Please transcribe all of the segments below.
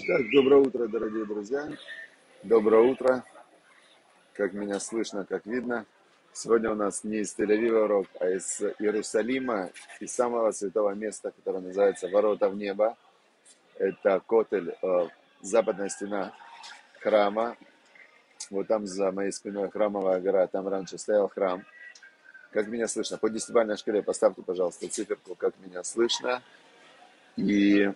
Итак, доброе утро, дорогие друзья. Доброе утро. Как меня слышно, как видно. Сегодня у нас не из Тель-Авива урок, а из Иерусалима, из самого святого места, которое называется Ворота в небо. Это Котель, э, западная стена храма. Вот там за моей спиной храмовая гора, там раньше стоял храм. Как меня слышно? По десятибалльной шкале поставьте, пожалуйста, циферку, как меня слышно. И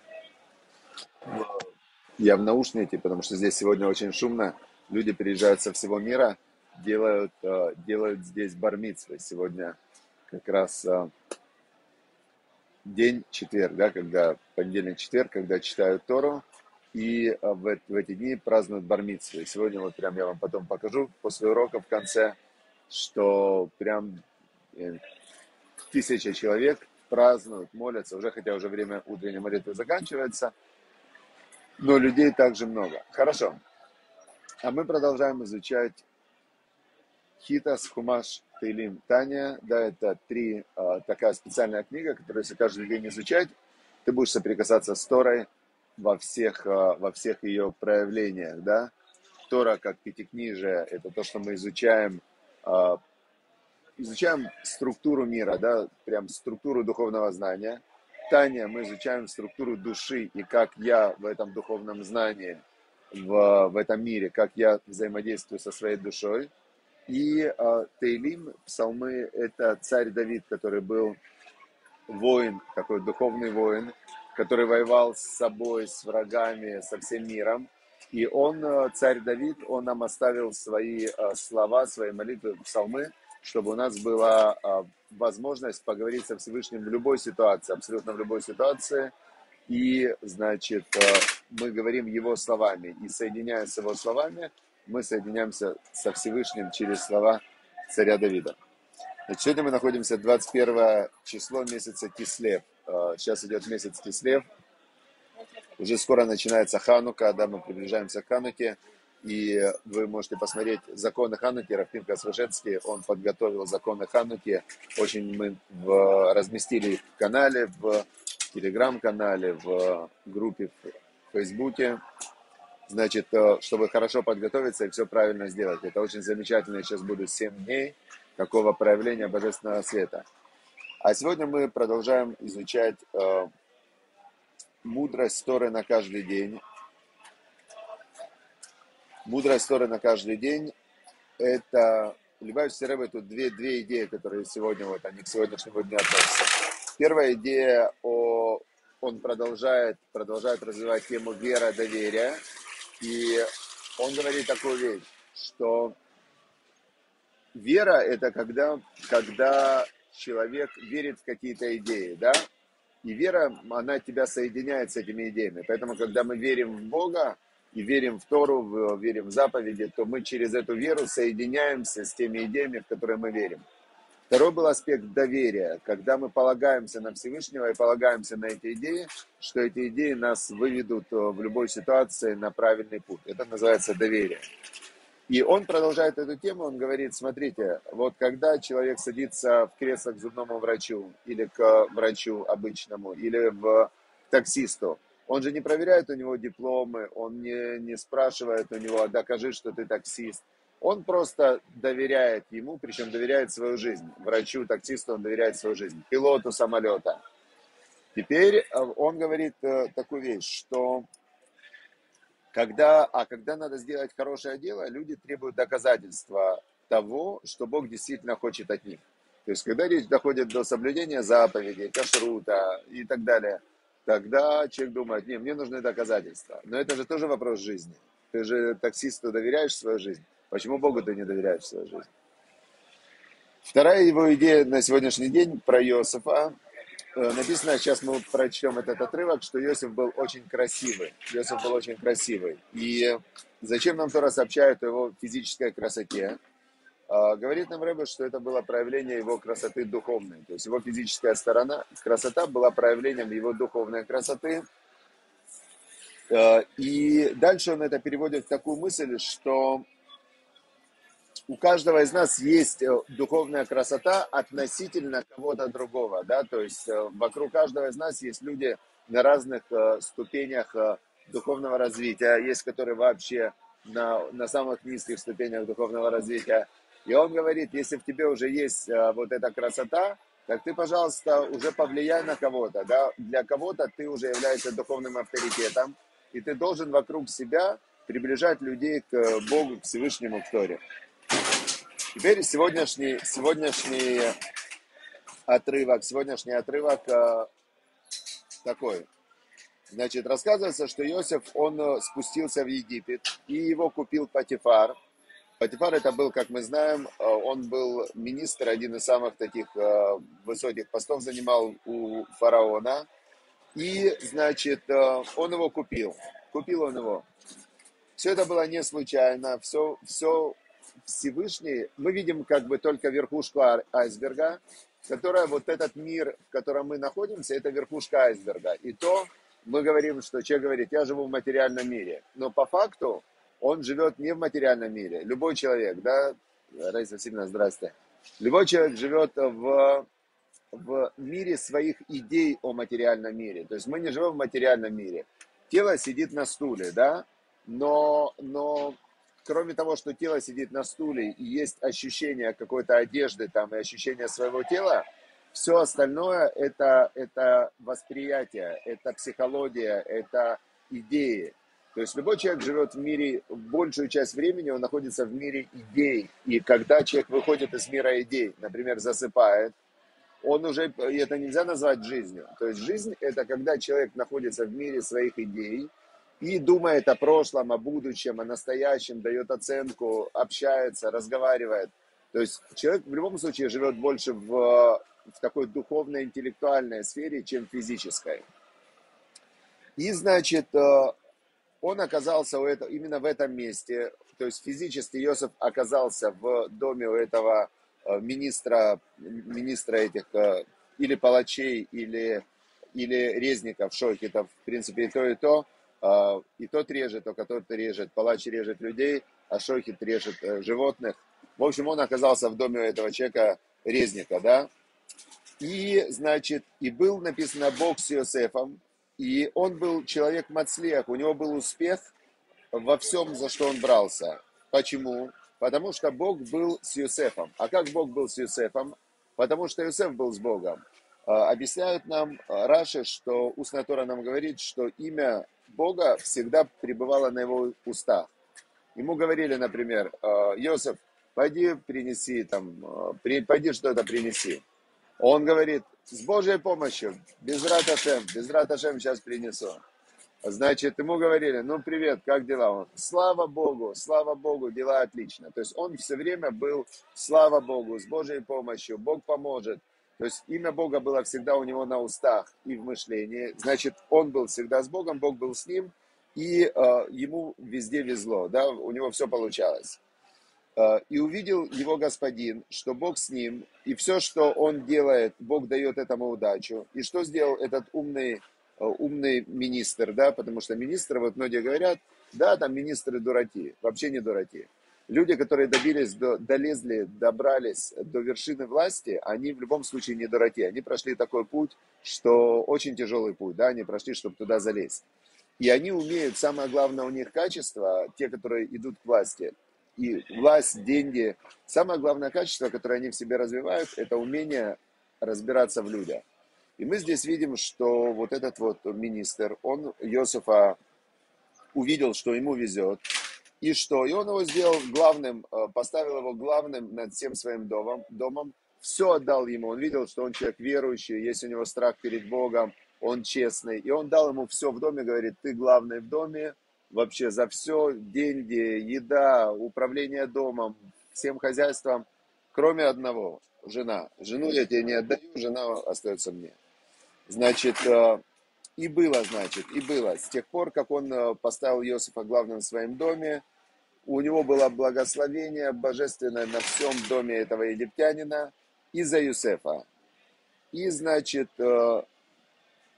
я в наушнике, потому что здесь сегодня очень шумно. Люди приезжают со всего мира, делают, э, делают здесь бармитсвы. Сегодня как раз э, день четверг, да, когда понедельник, четверг, когда читают Тору. И э, в, в эти дни празднуют бармитсвы. Сегодня вот прям я вам потом покажу после урока в конце, что прям тысяча человек празднуют, молятся, уже хотя уже время утренней молитвы заканчивается – но людей также много. Хорошо. А мы продолжаем изучать Хитас, Хумаш, Тейлим, Таня. Да, это три, а, такая специальная книга, которую если каждый день изучать, ты будешь соприкасаться с Торой во всех, а, во всех ее проявлениях, да. Тора как пятикнижие, это то, что мы изучаем, а, изучаем структуру мира, да, прям структуру духовного знания – Таня мы изучаем структуру души и как я в этом духовном знании, в, в этом мире, как я взаимодействую со своей душой. И э, Тейлим, псалмы, это царь Давид, который был воин, такой духовный воин, который воевал с собой, с врагами, со всем миром. И он, царь Давид, он нам оставил свои слова, свои молитвы, псалмы, чтобы у нас была а, возможность поговорить со Всевышним в любой ситуации, абсолютно в любой ситуации. И, значит, а, мы говорим его словами. И соединяясь с его словами, мы соединяемся со Всевышним через слова царя Давида. Значит, сегодня мы находимся 21 число месяца Кислев. А, сейчас идет месяц Кислев. Уже скоро начинается Ханука, да, мы приближаемся к Хануке. И вы можете посмотреть законы Хануки, Рафин Касвашецкий, он подготовил законы Хануки. Очень мы в, разместили в канале, в телеграм-канале, в группе в Фейсбуке. Значит, э, чтобы хорошо подготовиться и все правильно сделать. Это очень замечательно. Сейчас будут 7 дней такого проявления Божественного Света. А сегодня мы продолжаем изучать э, мудрость Торы на каждый день. Мудрая история на каждый день – это Любавичский Рэбе тут две, две идеи, которые сегодня, вот они к сегодняшнему дню относятся. Первая идея, о, он продолжает, продолжает развивать тему вера, доверия, и он говорит такую вещь, что вера – это когда, когда человек верит в какие-то идеи, да, и вера, она тебя соединяет с этими идеями. Поэтому, когда мы верим в Бога, и верим в Тору, верим в заповеди, то мы через эту веру соединяемся с теми идеями, в которые мы верим. Второй был аспект доверия, когда мы полагаемся на Всевышнего и полагаемся на эти идеи, что эти идеи нас выведут э, в любой ситуации на правильный путь. Это называется доверие. И он продолжает эту тему, он говорит, смотрите, вот когда человек садится в кресло к зубному врачу или к врачу обычному, или в таксисту, он же не проверяет у него дипломы, он не, не спрашивает у него, докажи, что ты таксист. Он просто доверяет ему, причем доверяет свою жизнь. Врачу, таксисту он доверяет свою жизнь. Пилоту самолета. Теперь э, он говорит э, такую вещь, что когда, а когда надо сделать хорошее дело, люди требуют доказательства того, что Бог действительно хочет от них. То есть, когда речь доходит до соблюдения заповедей, кашрута и так далее – тогда человек думает, не, мне нужны доказательства. Но это же тоже вопрос жизни. Ты же таксисту доверяешь свою жизнь. Почему Богу ты не доверяешь свою жизнь? Вторая его идея на сегодняшний день про Иосифа. Э, написано, сейчас мы прочтем этот отрывок, что Иосиф был очень красивый. Иосиф был очень красивый. И зачем нам Тора сообщает о его физической красоте? А, говорит нам Рэбе, что это было проявление его красоты духовной. То есть его физическая сторона, красота была проявлением его духовной красоты. А, и дальше он это переводит в такую мысль, что у каждого из нас есть э, духовная красота относительно кого-то другого, да, то есть э, вокруг каждого из нас есть люди на разных э, ступенях духовного развития, есть которые вообще на, на самых низких ступенях духовного развития. И он говорит, если в тебе уже есть а, вот эта красота, так ты, пожалуйста, уже повлияй на кого-то. Да? Для кого-то ты уже являешься духовным авторитетом, и ты должен вокруг себя приближать людей к Богу, к Всевышнему, к Торе. Теперь сегодняшний, сегодняшний отрывок, сегодняшний отрывок э, такой. Значит, рассказывается, что Иосиф, он э, спустился в Египет, и его купил Патифар. Патифар это был, как мы знаем, э, он был министр, один из самых таких высоких постов занимал у фараона. И, значит, он его купил. Купил он его. Все это было не случайно, все, все Всевышний, мы видим как бы только верхушку айсберга, которая вот этот мир, в котором мы находимся, это верхушка айсберга. И то мы говорим, что человек говорит, я живу в материальном мире. Но по факту он живет не в материальном мире. Любой человек, да, Раиса Васильевна, здрасте. Любой человек живет в, в мире своих идей о материальном мире. То есть мы не живем в материальном мире. Тело сидит на стуле, да, но, но кроме того, что тело сидит на стуле и есть ощущение какой-то одежды там и ощущение своего тела, все остальное это, это восприятие, это психология, это идеи. То есть любой человек живет в мире, большую часть времени он находится в мире идей. И когда человек выходит из мира идей, например, засыпает, он уже, это нельзя назвать жизнью. То есть жизнь это когда человек находится в мире своих идей, и думает о прошлом, о будущем, о настоящем, дает оценку, общается, разговаривает. То есть человек в любом случае живет больше в, в такой духовной, интеллектуальной сфере, чем физической. И, значит, э, он оказался у этого, именно в этом месте, то есть физически Иосиф оказался в доме у этого э, министра, министра этих э, или палачей, или, или резников, шохитов, в принципе, и то, и то, а, и тот режет, только тот режет, палач режет людей, а шохит режет э, животных. В общем, он оказался в доме у этого человека резника, да. И, значит, и был написано Бог с Иосифом, и он был человек Мацлех, у него был успех во всем, за что он брался. Почему? Потому что Бог был с Иосифом. А как Бог был с Иосифом? Потому что Иосиф был с Богом. А, объясняют нам а, Раши, что устная Тора нам говорит, что имя Бога всегда пребывало на его устах. Ему говорили, например, Йосиф, пойди принеси там, пойди что-то принеси. Он говорит, с Божьей помощью, без раташем, без раташем сейчас принесу. Значит, ему говорили, ну привет, как дела? Он, слава Богу, слава Богу, дела отлично. То есть он все время был, слава Богу, с Божьей помощью, Бог поможет. То есть имя Бога было всегда у него на устах и в мышлении. Значит, он был всегда с Богом, Бог был с ним, и э, ему везде везло, да, у него все получалось. Э, и увидел его господин, что Бог с ним, и все, что он делает, Бог дает этому удачу. И что сделал этот умный, э, умный министр, да, потому что министры, вот многие говорят, да, там министры дураки, вообще не дураки люди, которые добились, до, долезли, добрались до вершины власти, они в любом случае не дураки. Они прошли такой путь, что очень тяжелый путь, да, они прошли, чтобы туда залезть. И они умеют, самое главное у них качество, те, которые идут к власти, и власть, деньги, самое главное качество, которое они в себе развивают, это умение разбираться в людях. И мы здесь видим, что вот этот вот министр, он Иосифа увидел, что ему везет, и что? И он его сделал главным, э, поставил его главным над всем своим домом, домом. Все отдал ему. Он видел, что он человек верующий, есть у него страх перед Богом, он честный. И он дал ему все в доме, говорит, ты главный в доме, вообще за все, деньги, еда, управление домом, всем хозяйством, кроме одного, жена. Жену я тебе не отдаю, жена остается мне. Значит, э, и было, значит, и было. С тех пор, как он э, поставил Иосифа главным в своем доме, у него было благословение божественное на всем доме этого египтянина из-за Юсефа. И, значит, э,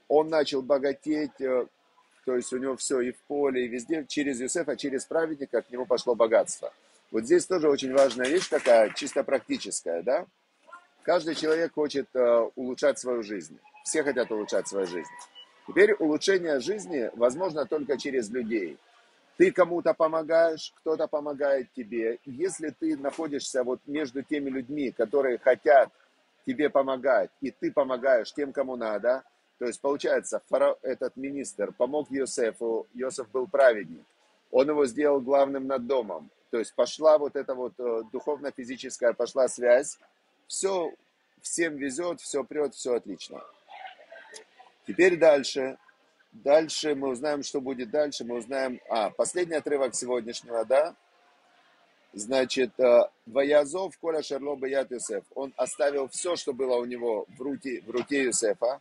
он начал богатеть, то есть у него все и в поле, и везде, через Юсефа, через праведника к нему пошло богатство. Вот здесь тоже очень важная вещь такая, чисто практическая, да? Каждый человек хочет э, улучшать свою жизнь. Все хотят улучшать свою жизнь. Теперь улучшение жизни возможно только через людей. Ты кому-то помогаешь, кто-то помогает тебе. Если ты находишься вот между теми людьми, которые хотят тебе помогать, и ты помогаешь тем, кому надо, то есть получается, этот министр помог Йосефу, Йосеф был праведник, он его сделал главным над домом. То есть пошла вот эта вот э, духовно-физическая, пошла связь, все, всем везет, все прет, все отлично. Теперь дальше. Дальше мы узнаем, что будет дальше. Мы узнаем... А, последний отрывок сегодняшнего, да? Значит, э, Ваязов Коля Шарло Баят Юсеф. Он оставил все, что было у него в руке, в руке Юсефа,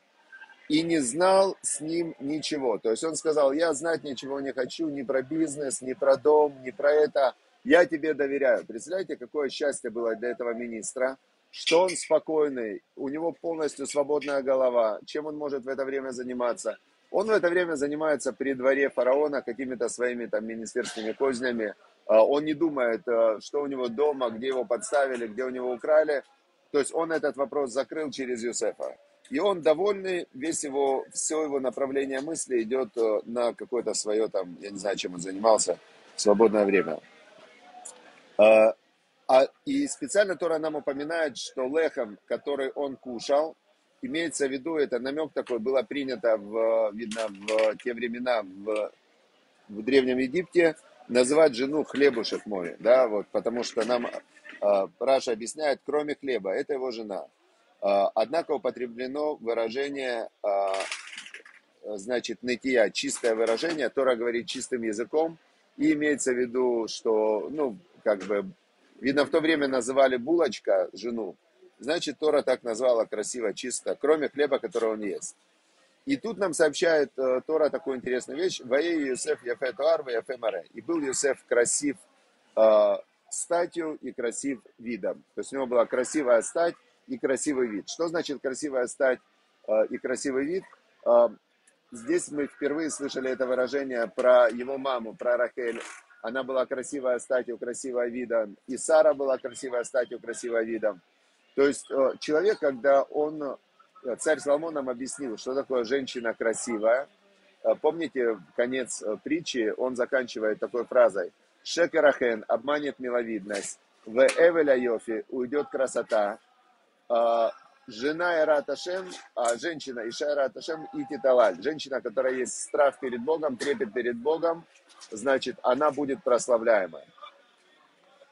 и не знал с ним ничего. То есть он сказал, я знать ничего не хочу, ни про бизнес, ни про дом, ни про это. Я тебе доверяю. Представляете, какое счастье было для этого министра, что он спокойный, у него полностью свободная голова. Чем он может в это время заниматься? Он в это время занимается при дворе фараона какими-то своими там министерскими кознями. А, он не думает, а, что у него дома, где его подставили, где у него украли. То есть он этот вопрос закрыл через Юсефа. И он довольный, весь его, все его направление мысли идет а, на какое-то свое там, я не знаю, чем он занимался, в свободное время. А, и специально Тора нам упоминает, что лехом, который он кушал, имеется в виду, это намек такой, было принято, в, видно, в те времена в, в Древнем Египте, называть жену хлебушек мой, да, вот, потому что нам э, Раша объясняет, кроме хлеба, это его жена. Э, однако употреблено выражение, э, значит, нытия, чистое выражение, Тора говорит чистым языком, и имеется в виду, что, ну, как бы, видно, в то время называли булочка жену, Значит, Тора так назвала красиво, чисто, кроме хлеба, который он ест. И тут нам сообщает э, Тора такую интересную вещь. Ваей Юсеф Яфе Туар Яфе. И был Юсеф красив э, статью и красив видом. То есть у него была красивая стать и красивый вид. Что значит красивая стать э, и красивый вид? Э, здесь мы впервые слышали это выражение про его маму, про Рахель. Она была красивая статью, красивая видом. И Сара была красивая статью, красивая видом. То есть э, человек, когда он, царь Соломон нам объяснил, что такое женщина красивая, помните конец притчи, он заканчивает такой фразой, Шекерахен обманет миловидность, в Эвеля Йофи уйдет красота, жена Ираташем, а женщина Иша Ираташем и Титалаль, женщина, которая есть страх перед Богом, трепет перед Богом, значит, она будет прославляемая.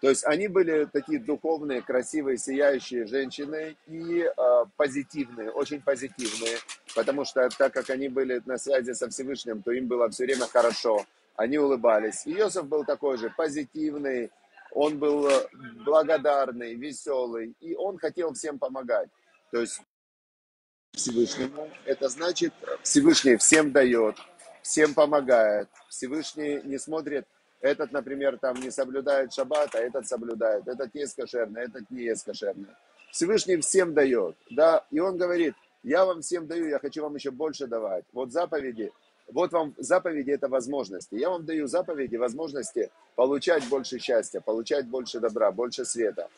То есть они были такие духовные, красивые, сияющие женщины и э, позитивные, очень позитивные, потому что так как они были на связи со Всевышним, то им было все время хорошо, они улыбались. И Иосиф был такой же, позитивный, он был э, благодарный, веселый, и он хотел всем помогать. То есть Всевышнему, это значит, Всевышний всем дает, всем помогает, Всевышний не смотрит этот, например, там не соблюдает шаббат, а этот соблюдает. Этот есть кошерный, этот не есть кошерный. Всевышний всем дает, да, и он говорит, я вам всем даю, я хочу вам еще больше давать. Вот заповеди, вот вам заповеди это возможности. Я вам даю заповеди, возможности получать больше счастья, получать больше добра, больше света.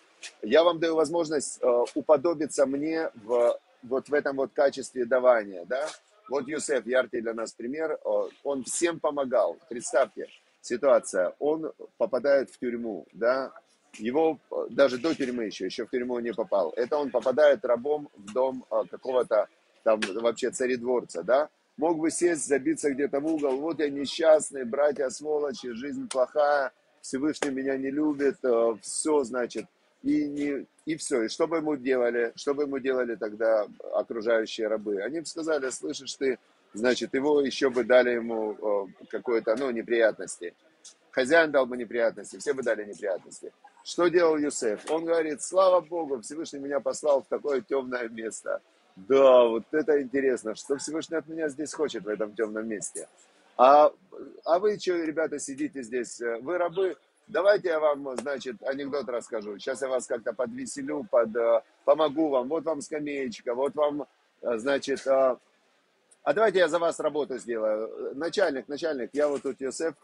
Я вам даю возможность э, уподобиться мне в, вот в этом вот качестве давания, да. Вот Юсеф, яркий для нас пример, он всем помогал. Представьте, ситуация, он попадает в тюрьму, да, его даже до тюрьмы еще, еще в тюрьму не попал. Это он попадает рабом в дом а, какого-то там вообще царедворца, да. Мог бы сесть, забиться где-то в угол, вот я несчастный, братья сволочи, жизнь плохая, Всевышний меня не любит, а, все, значит, и, не, и все. И что бы ему делали? Что бы ему делали тогда окружающие рабы? Они бы сказали, слышишь ты, значит, его еще бы дали ему какое-то, ну, неприятности. Хозяин дал бы неприятности, все бы дали неприятности. Что делал Юсеф? Он говорит, слава Богу, Всевышний меня послал в такое темное место. Да, вот это интересно, что Всевышний от меня здесь хочет в этом темном месте. А, а вы что, ребята, сидите здесь? Вы рабы? Давайте я вам, значит, анекдот расскажу. Сейчас я вас как-то подвеселю, под, э, помогу вам. Вот вам скамеечка, вот вам, э, значит, э, а давайте я за вас работу сделаю. Начальник, начальник, я вот тут Йосеф,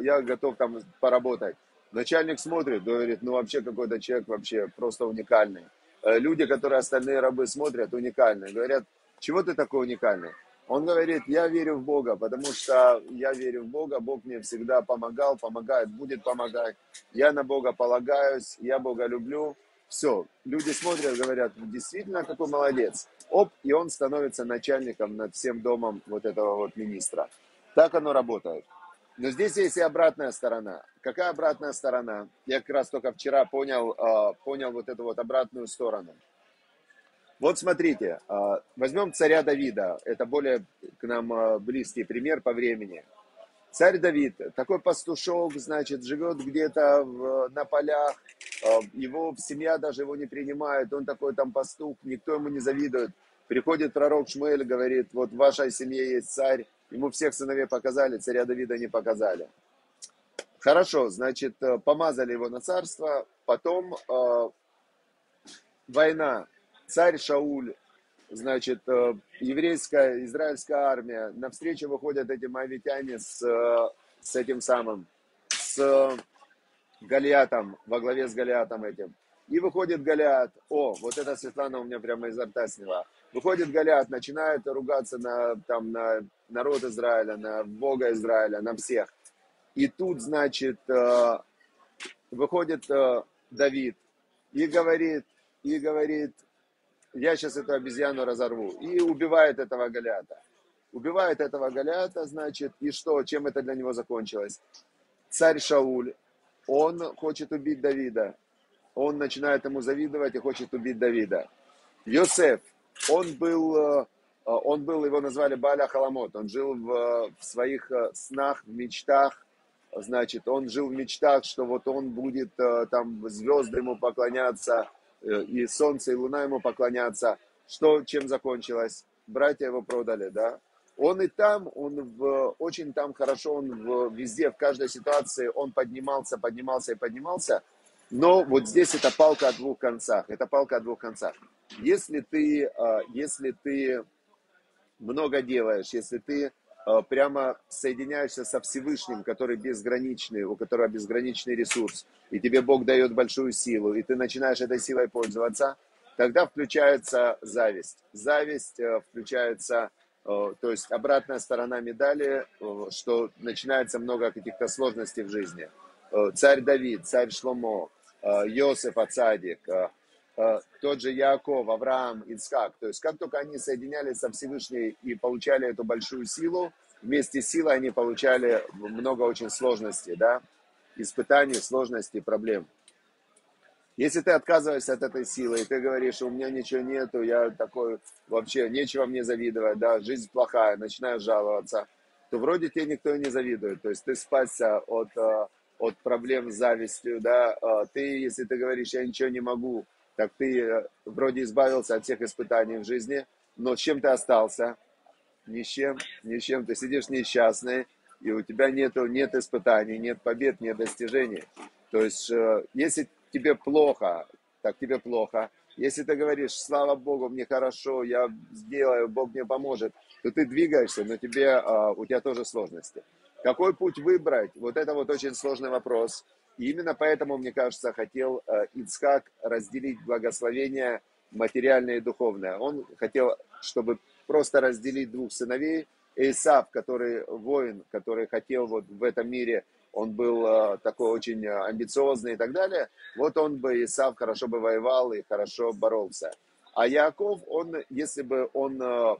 я готов там поработать. Начальник смотрит, говорит, ну вообще какой-то человек вообще просто уникальный. Э, люди, которые остальные рабы смотрят, уникальные. Говорят, чего ты такой уникальный? Он говорит, я верю в Бога, потому что я верю в Бога, Бог мне всегда помогал, помогает, будет помогать. Я на Бога полагаюсь, я Бога люблю. Все, люди смотрят, говорят, действительно, какой молодец. Оп, и он становится начальником над всем домом вот этого вот министра. Так оно работает. Но здесь есть и обратная сторона. Какая обратная сторона? Я как раз только вчера понял, а, понял вот эту вот обратную сторону. Вот смотрите, а, возьмем царя Давида. Это более к нам а, близкий пример по времени. Царь Давид, такой пастушок, значит, живет где-то на полях, его семья даже его не принимает, он такой там пастух, никто ему не завидует. Приходит пророк Шмуэль, говорит, вот в вашей семье есть царь, ему всех сыновей показали, царя Давида не показали. Хорошо, значит, э, помазали его на царство, потом э, война, царь Шауль, значит, э, еврейская, израильская армия, навстречу выходят эти моавитяне с, э, с этим самым, с Голиатом, во главе с Голиатом этим. И выходит Голиат, о, вот это Светлана у меня прямо изо рта сняла. Выходит Голиат, начинает ругаться на, там, на народ Израиля, на Бога Израиля, на всех. И тут, значит, э, выходит э, Давид и говорит, и говорит, я сейчас эту обезьяну разорву. И убивает этого Голиата. Убивает этого Голиата, значит, и что, чем это для него закончилось? Царь Шауль, он хочет убить Давида. Он начинает ему завидовать и хочет убить Давида. Йосеф, он был, э, он был, его назвали Баля Халамот. Он жил в, в своих снах, в мечтах, значит, он жил в мечтах, что вот он будет э, там звезды ему поклоняться, э, и солнце, и луна ему поклоняться. Что, чем закончилось? Братья его продали, да? Он и там, он в, очень там хорошо, он в, везде, в каждой ситуации, он поднимался, поднимался и поднимался. Но вот здесь это палка о двух концах. Это палка о двух концах. Если ты, э, если ты много делаешь, если ты Э, прямо соединяешься со Всевышним, который безграничный, у которого безграничный ресурс, и тебе Бог дает большую силу, и ты начинаешь этой силой пользоваться, тогда включается зависть. Зависть э, включается, то есть обратная сторона медали, что начинается много каких-то сложностей в жизни. Царь Давид, царь Шломо, Йосиф Ацадик, тот же Яков, Авраам, Ицхак. То есть как только они соединялись со Всевышней и получали эту большую силу, вместе с силой они получали много очень сложностей, да, испытаний, сложностей, проблем. Если ты отказываешься от этой силы, и ты говоришь, у меня ничего нету, я такой, вообще нечего мне завидовать, да, жизнь плохая, начинаешь жаловаться, то вроде тебе никто и не завидует. То есть ты спасся от, э, от проблем с завистью, да, э, ты, если ты говоришь, я ничего не могу, так ты э, вроде избавился от всех испытаний в жизни, но чем ты остался? Ни с чем, ни с чем. Ты сидишь несчастный, и у тебя нету, нет испытаний, нет побед, нет достижений. То есть, э, если тебе плохо, так тебе плохо. Если ты говоришь, слава Богу, мне хорошо, я сделаю, Бог мне поможет, то ты двигаешься, но тебе, а, у тебя тоже сложности. Какой путь выбрать? Вот это вот очень сложный вопрос. И именно поэтому, мне кажется, хотел э, Ицхак разделить благословение материальное и духовное. Он хотел, чтобы просто разделить двух сыновей. Исав, который воин, который хотел вот в этом мире, он был э, такой очень амбициозный и так далее, вот он бы, Исав, хорошо бы воевал и хорошо боролся. А Яков, он, если бы он э,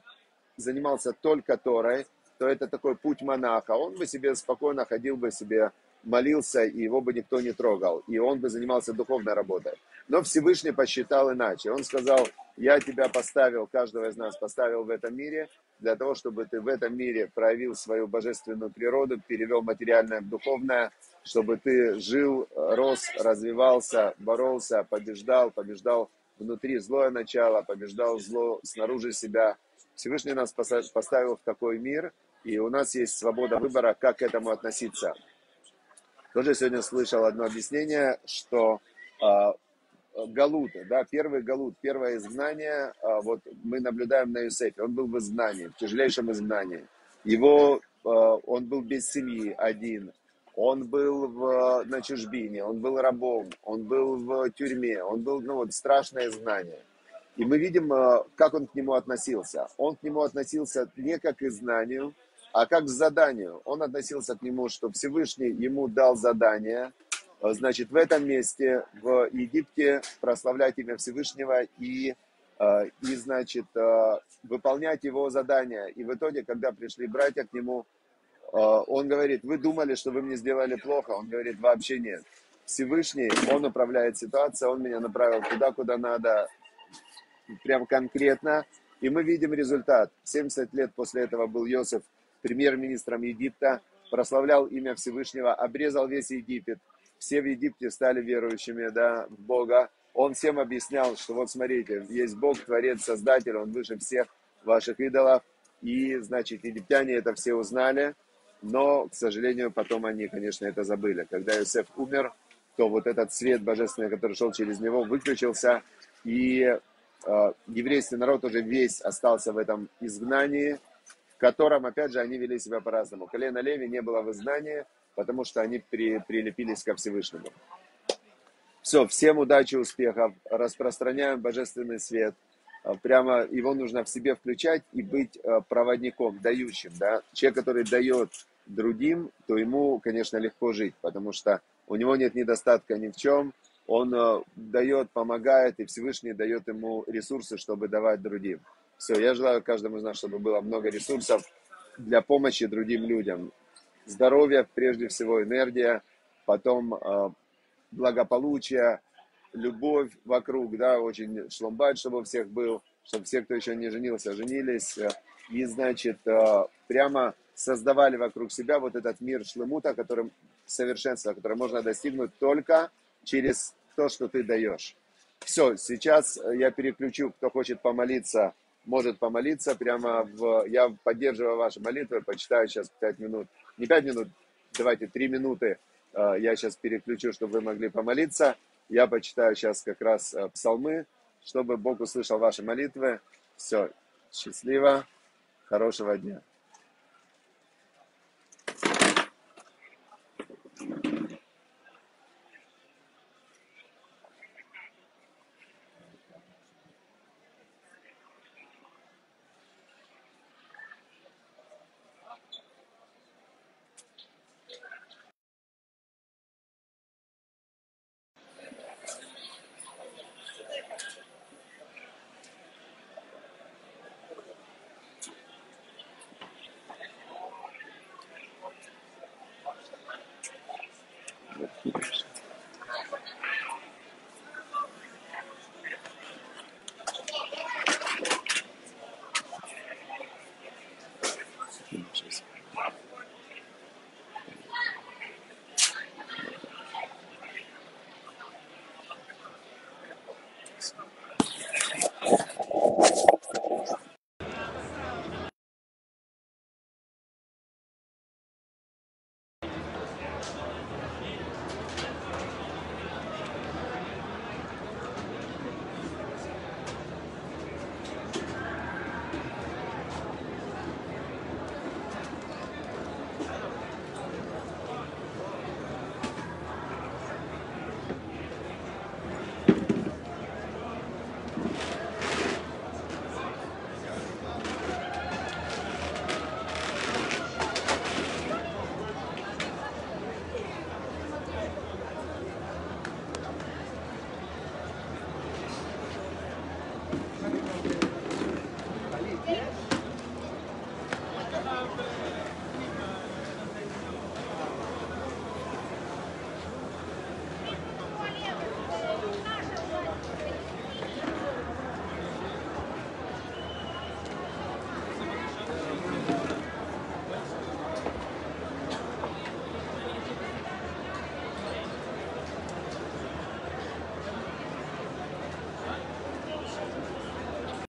занимался только Торой, то это такой путь монаха. Он бы себе спокойно ходил бы себе молился, и его бы никто не трогал, и он бы занимался духовной работой. Но Всевышний посчитал иначе. Он сказал, я тебя поставил, каждого из нас поставил в этом мире, для того, чтобы ты в этом мире проявил свою божественную природу, перевел материальное в духовное, чтобы ты жил, рос, развивался, боролся, побеждал, побеждал внутри злое начало, побеждал зло снаружи себя. Всевышний нас поставил в такой мир, и у нас есть свобода выбора, как к этому относиться. Тоже сегодня слышал одно объяснение, что э, Галут, да, первый Галут, первое изгнание, э, вот мы наблюдаем на Юсефе, он был в изгнании, в тяжелейшем изгнании. Его, э, он был без семьи, один, он был в, на чужбине, он был рабом, он был в тюрьме, он был, ну вот, страшное изгнание. И мы видим, э, как он к нему относился. Он к нему относился не как к знанию, а как к заданию. Он относился к нему, что Всевышний ему дал задание, э, значит, в этом месте, в Египте, прославлять имя Всевышнего и, э, и значит, выполнять его задания. И в итоге, когда пришли братья к нему, он говорит, вы думали, что вы мне сделали плохо? Он говорит, вообще нет. Всевышний, он управляет ситуацией, он меня направил туда, куда надо, прям конкретно. И мы видим результат. 70 лет после этого был Йосиф премьер-министром Египта, прославлял имя Всевышнего, обрезал весь Египет. Все в Египте стали верующими да, в Бога. Он всем объяснял, что вот смотрите, есть Бог, Творец, Создатель, Он выше всех ваших идолов. И, значит, египтяне это все узнали, но, к сожалению, потом они, конечно, это забыли. Когда Иосиф умер, то вот этот свет божественный, который шел через него, выключился, и еврейский народ уже весь остался в этом изгнании, в котором, опять же, они вели себя по-разному. Колено Леви не было в изгнании, потому что они при, прилепились ко Всевышнему. Все, всем удачи, успехов, распространяем божественный свет. Э, прямо его нужно в себе включать и быть э, проводником, дающим. Да? Человек, который дает другим, то ему, конечно, легко жить, потому что у него нет недостатка ни в чем, он э, дает, помогает, и Всевышний дает ему ресурсы, чтобы давать другим. Все, я желаю каждому из нас, чтобы было много ресурсов для помощи другим людям. Здоровье, прежде всего, энергия, потом э, благополучие, любовь вокруг, да, очень шломбайт, чтобы у всех был, чтобы все, кто еще не женился, женились. И, значит, э, прямо создавали вокруг себя вот этот мир шлемута, которым совершенство, которое можно достигнуть только через то, что ты даешь. Все, сейчас я переключу, кто хочет помолиться, может помолиться прямо в... Я поддерживаю ваши молитвы, почитаю сейчас 5 минут, не 5 минут, давайте 3 минуты э, я сейчас переключу, чтобы вы могли помолиться. Я почитаю сейчас как раз э, псалмы, чтобы Бог услышал ваши молитвы. Все, счастливо, хорошего дня.